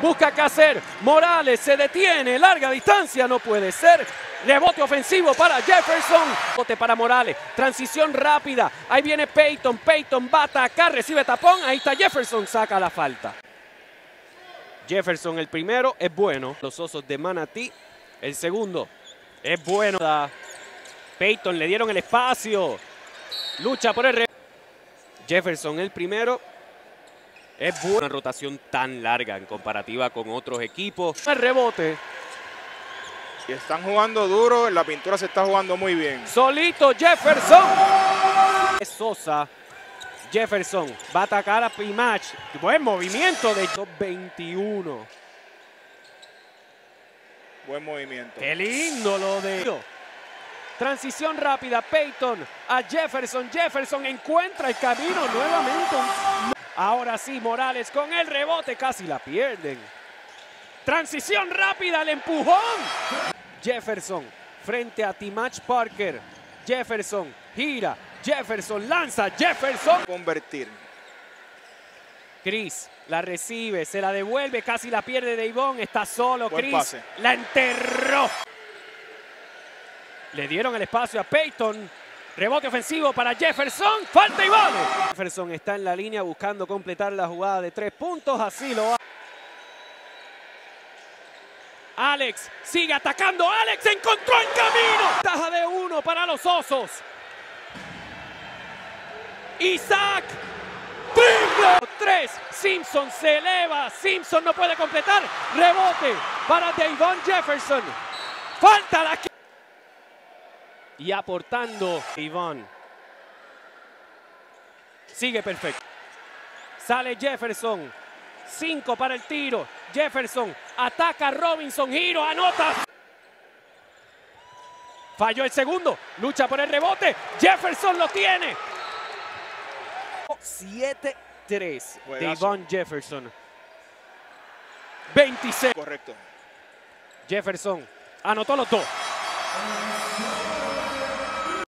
Busca qué hacer. Morales se detiene. Larga distancia. No puede ser. Rebote ofensivo para Jefferson. Rebote para Morales. Transición rápida. Ahí viene Peyton. Peyton va a atacar. Recibe tapón. Ahí está Jefferson. Saca la falta. Jefferson el primero es bueno. Los osos de Manatí. El segundo es bueno. Peyton le dieron el espacio. Lucha por el. Jefferson el primero. Es buena una rotación tan larga en comparativa con otros equipos. El rebote. Y están jugando duro, en la pintura se está jugando muy bien. Solito Jefferson. Sosa. Jefferson va a atacar a Primach. Buen movimiento de 21. Buen movimiento. Qué lindo lo de... Transición rápida, Peyton a Jefferson. Jefferson encuentra el camino nuevamente. Ahora sí, Morales con el rebote, casi la pierden. Transición rápida, el empujón. Jefferson frente a Timach Parker. Jefferson gira, Jefferson lanza, Jefferson. Convertir. Chris la recibe, se la devuelve, casi la pierde de Ivonne, está solo Chris. La enterró. Le dieron el espacio a Peyton. Rebote ofensivo para Jefferson. Falta y vale. Jefferson está en la línea buscando completar la jugada de tres puntos. Así lo hace. Alex sigue atacando. Alex encontró el camino. Taja de uno para los osos. Isaac. Triple. Tres. Simpson se eleva. Simpson no puede completar. Rebote para Davon Jefferson. Falta la y aportando Iván. Sigue perfecto. Sale Jefferson. Cinco para el tiro. Jefferson ataca Robinson. Giro, anota. Falló el segundo. Lucha por el rebote. Jefferson lo tiene. 7-3 de Iván Jefferson. 26. Correcto. Jefferson anotó los dos.